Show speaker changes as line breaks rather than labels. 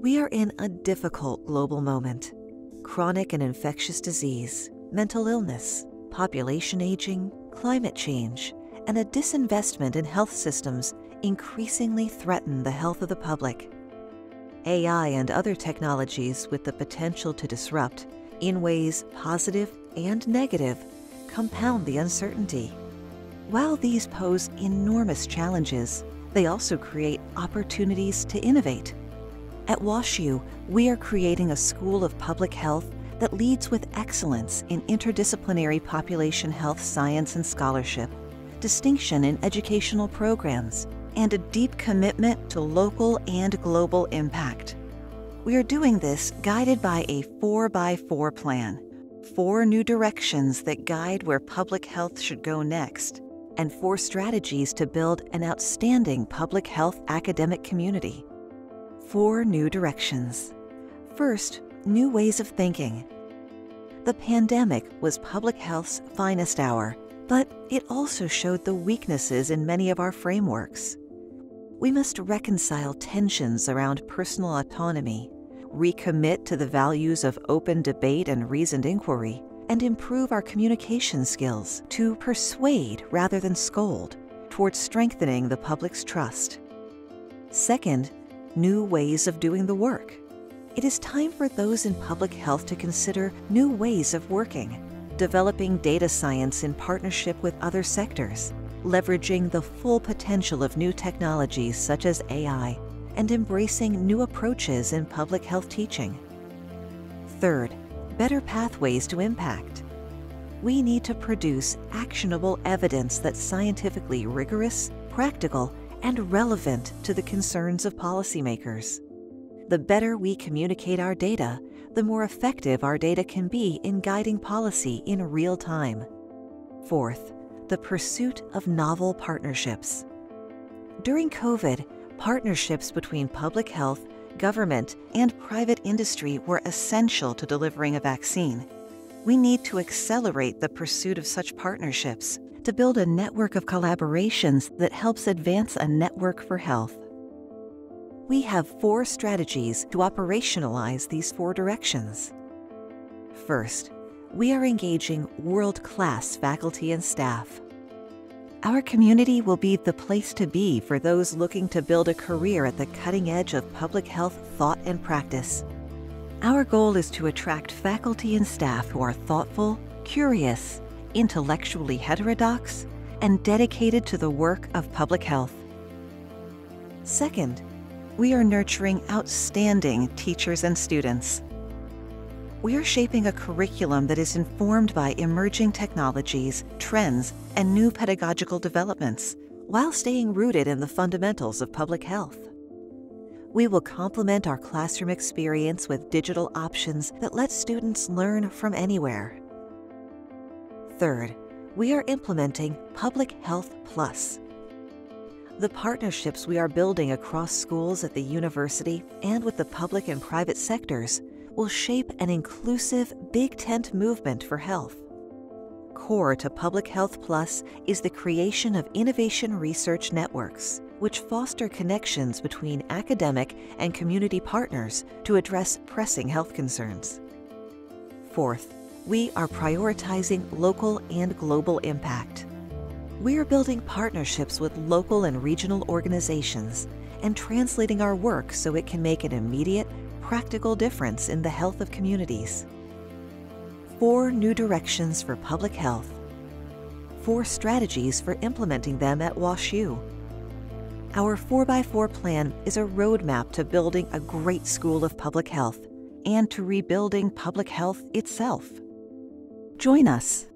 We are in a difficult global moment. Chronic and infectious disease, mental illness, population aging, climate change, and a disinvestment in health systems increasingly threaten the health of the public. AI and other technologies with the potential to disrupt, in ways positive and negative, compound the uncertainty. While these pose enormous challenges, they also create opportunities to innovate. At WashU, we are creating a school of public health that leads with excellence in interdisciplinary population health science and scholarship, distinction in educational programs, and a deep commitment to local and global impact. We are doing this guided by a 4x4 plan, four new directions that guide where public health should go next, and four strategies to build an outstanding public health academic community. Four new directions. First, new ways of thinking. The pandemic was public health's finest hour, but it also showed the weaknesses in many of our frameworks. We must reconcile tensions around personal autonomy, recommit to the values of open debate and reasoned inquiry, and improve our communication skills to persuade rather than scold towards strengthening the public's trust. Second, new ways of doing the work. It is time for those in public health to consider new ways of working, developing data science in partnership with other sectors, leveraging the full potential of new technologies such as AI, and embracing new approaches in public health teaching. Third, better pathways to impact. We need to produce actionable evidence that's scientifically rigorous, practical, and relevant to the concerns of policymakers. The better we communicate our data, the more effective our data can be in guiding policy in real time. Fourth, the pursuit of novel partnerships. During COVID, partnerships between public health, government, and private industry were essential to delivering a vaccine. We need to accelerate the pursuit of such partnerships to build a network of collaborations that helps advance a network for health. We have four strategies to operationalize these four directions. First, we are engaging world class faculty and staff. Our community will be the place to be for those looking to build a career at the cutting edge of public health thought and practice. Our goal is to attract faculty and staff who are thoughtful, curious, intellectually heterodox, and dedicated to the work of public health. Second, we are nurturing outstanding teachers and students we are shaping a curriculum that is informed by emerging technologies, trends, and new pedagogical developments, while staying rooted in the fundamentals of public health. We will complement our classroom experience with digital options that let students learn from anywhere. Third, we are implementing Public Health Plus. The partnerships we are building across schools at the university and with the public and private sectors will shape an inclusive Big Tent movement for health. Core to Public Health Plus is the creation of innovation research networks, which foster connections between academic and community partners to address pressing health concerns. Fourth, we are prioritizing local and global impact. We are building partnerships with local and regional organizations and translating our work so it can make an immediate practical difference in the health of communities. Four new directions for public health. Four strategies for implementing them at WashU. Our 4x4 plan is a roadmap to building a great school of public health and to rebuilding public health itself. Join us